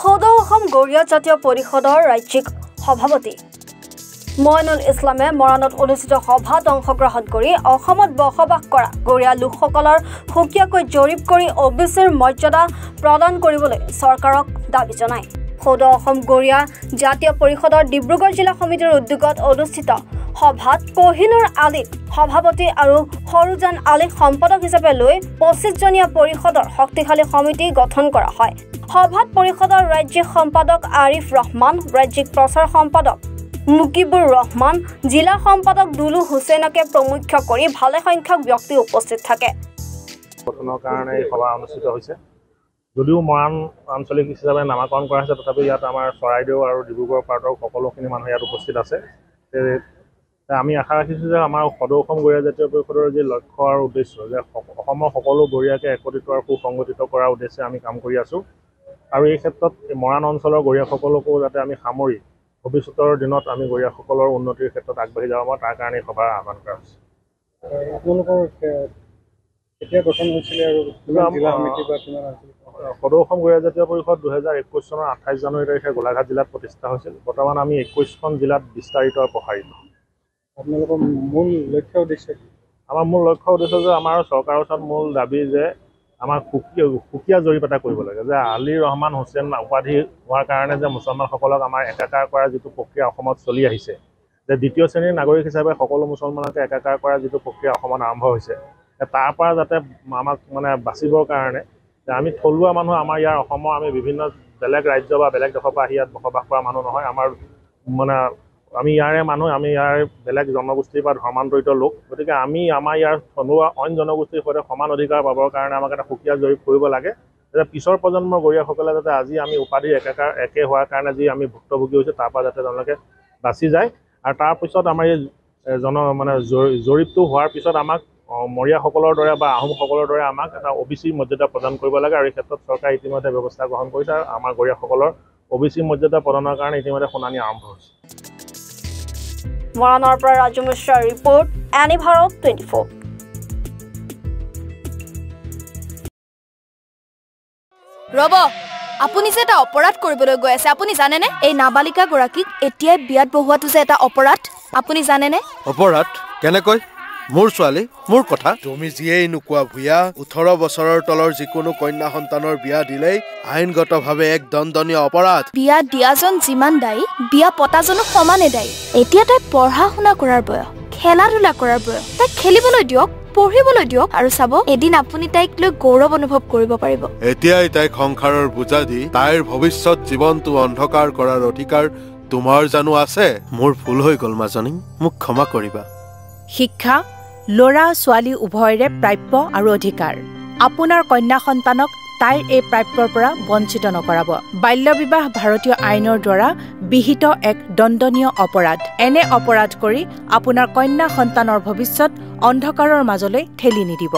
সদৌ অসম গৰীয়া জাতীয় পৰিষদৰ ৰাজ্যিক সভাপতি। মইনুল ইছলামে মৰাণত অনুষ্ঠিত সভাত অংশগ্ৰহণ কৰি অসমত বসবাস কৰা গৰীয়া লোকসকলৰ সুকীয়াকৈ জৰীপ কৰি অ বি চিৰ মৰ্যাদা প্ৰদান কৰিবলৈ চৰকাৰক দাবী জনায়। সদৌ অসম গৰীয়া জাতীয় পৰিষদৰ ডিব্ৰুগড় জিলা সমিতিৰ উদ্যোগত অনুষ্ঠিত সভাত কহিনুৰ আলীক সভাপতি আৰু সৰুজান আলীক সম্পাদক হিচাপে লৈ পঁচিছজনীয়া পৰিষদৰ শক্তিশালী সমিতি গঠন কৰা হয়। সভাত পৰিষদৰ ৰাজ্যিক সম্পাদক আৰিফ ৰহমান ৰাজ্যিক প্ৰচাৰ সম্পাদক মুকিবুৰ ৰহমান জিলা সম্পাদক দুলু হুছেইনকে প্ৰমুখ কৰি ভালেসংখ্যক ব্যক্তি উপস্থিত থাকে। যদিও মৰাণ আঞ্চলিক হিচাপে নামাকৰণ কৰা হৈছে তথাপি ইয়াত আমাৰ চৰাইদেউ আৰু ডিব্ৰুগড় পাৰ্টৰ সকলোখিনি মানুহ ইয়াত উপস্থিত আছে। আমি আশা ৰাখিছোঁ যে আমাৰ সদৌ অসম গৰীয়া জাতীয় পৰিষদৰ যি লক্ষ্য আৰু উদ্দেশ্য যে অসমৰ সকলো গৰীয়াকে একত্ৰিত আৰু সুসংগঠিত কৰাৰ উদ্দেশ্যে আমি কাম কৰি আছোঁ। আৰু এই ক্ষেত্ৰত মৰাণ অঞ্চলৰ গৰীয়াসকলকো যাতে আমি সামৰি ভৱিষ্যতৰ দিনত আমি গৰীয়াসকলৰ উন্নতিৰ ক্ষেত্ৰত আগবাঢ়ি যাব পাৰোঁ তাৰ কাৰণে এই সভাৰ আহ্বান কৰা হৈছে। আপোনালোকৰ কেতিয়া গঠন হৈছিলে আৰু? সদৌ অসম গৰীয়া জাতীয় পৰিষদ দুহেজাৰ একৈছ চনৰ আঠাইছ জানুৱাৰী তাৰিখে গোলাঘাট জিলাত প্ৰতিষ্ঠা হৈছিল। বৰ্তমান আমি একৈছখন জিলাত বিস্তাৰিত আৰু প্ৰসাৰিত। আপোনালোকৰ মূল লক্ষ্য উদ্দেশ্য আমাৰ মূল লক্ষ্য উদ্দেশ্য যে আমাৰ চৰকাৰৰ ওচৰত মূল দাবী যে আমাৰ সুকীয়া সুকীয়া জৰীপ এটা কৰিব লাগে। যে আলী ৰহমান হুছেইন উপাধি হোৱাৰ কাৰণে যে মুছলমানসকলক আমাৰ একাকাৰ কৰাৰ যিটো প্ৰক্ৰিয়া অসমত চলি আহিছে যে দ্বিতীয় শ্ৰেণীৰ নাগৰিক হিচাপে সকলো মুছলমানকে একাকাৰ কৰাৰ যিটো প্ৰক্ৰিয়া অসমত আৰম্ভ হৈছে তাৰ পৰা যাতে আমাক মানে বাচিবৰ কাৰণে আমি থলুৱা মানুহ আমাৰ ইয়াৰ অসমৰ আমি বিভিন্ন বেলেগ ৰাজ্য বা বেলেগ দেশৰ পৰা আহি ইয়াত বসবাস কৰা মানুহ নহয় আমাৰ মানে আমি ইয়াৰে মানুহ আমি ইয়াৰ বেলেগ জনগোষ্ঠীৰ বা ধৰ্মান্তৰিত লোক। গতিকে আমি আমাৰ ইয়াৰ থলুৱা অইন জনগোষ্ঠীৰ সৈতে সমান অধিকাৰ পাবৰ কাৰণে আমাক এটা সুকীয়া জৰীপ কৰিব লাগে। যাতে পিছৰ প্ৰজন্মৰ গৰীয়াসকলে যাতে আজি আমি উপাধিৰ একেকাৰ একে হোৱাৰ কাৰণে যি আমি ভুক্তভোগী হৈছোঁ তাৰ পৰা যাতে তেওঁলোকে বাচি যায়। আৰু তাৰপিছত আমাৰ এই জন মানে জৰী- জৰীপটো হোৱাৰ পিছত আমাক মৰীয়াসকলৰ দৰে বা আহোমসকলৰ দৰে আমাক এটা অ বি চি মৰ্যাদা প্ৰদান কৰিব লাগে। আৰু এই ক্ষেত্ৰত চৰকাৰে ইতিমধ্যে ব্যৱস্থা গ্ৰহণ কৰিছে। আৰু আমাৰ গৰীয়াসকলৰ অ বি চি মৰ্যাদা প্ৰদানৰ কাৰণে ইতিমধ্যে শুনানি আৰম্ভ হৈছে। মৰাণৰ পৰা ৰাজু মিশ্ৰাৰ ৰিপৰ্ট এনি ভাৰত টুৱেণ্টি ফ'ৰ। ৰ'ব আপুনি যে এটা অপৰাধ কৰিবলৈ গৈ আছে আপুনি জানেনে? এই নাবালিকাগৰাকীক এতিয়াই বিয়াত বহোৱাটো যে এটা অপৰাধ আপুনি জানেনে? অপৰাধ? কেনেকৈ? মোৰ ছোৱালী মোৰ কথা। তুমি যিয়েই নোকোৱা ভূঞা ওঠৰ বছৰৰ তলৰ যিকোনো কন্যা সন্তানৰ বিয়া দিলেই আইনগতভাৱে এক দণ্ডনীয় অপৰাধ। বিয়া দিয়াজন যিমান দায়ী বিয়া পতাজনো সমানে দায়ী। এতিয়া তাই পঢ়া শুনা কৰাৰ বয়স খেলা ধূলা কৰাৰ বয়স। তাইক খেলিবলৈ দিয়ক পঢ়িবলৈ দিয়ক আৰু চাব এদিন আপুনি তাইক লৈ গৌৰৱ অনুভৱ কৰিব পাৰিব। এতিয়াই তাইক সংসাৰৰ বোজা দি তাইৰ ভৱিষ্যত জীৱনটো অন্ধকাৰ কৰাৰ অধিকাৰ তোমাৰ জানো আছে? মোৰ ভুল হৈ গ'ল মাজনী। মোক ক্ষমা কৰিবা। শিক্ষা ল'ৰা ছোৱালী উভয়ৰে প্ৰাপ্য আৰু অধিকাৰ। আপোনাৰ কন্যা সন্তানক তাইৰ এই প্ৰাপ্যৰ পৰা বঞ্চিত নকৰাব। বাল্য বিবাহ ভাৰতীয় আইনৰ দ্বাৰা বিহিত এক দণ্ডনীয় অপৰাধ। এনে অপৰাধ কৰি আপোনাৰ কন্যা সন্তানৰ ভৱিষ্যত অন্ধকাৰৰ মাজলৈ ঠেলি নিদিব।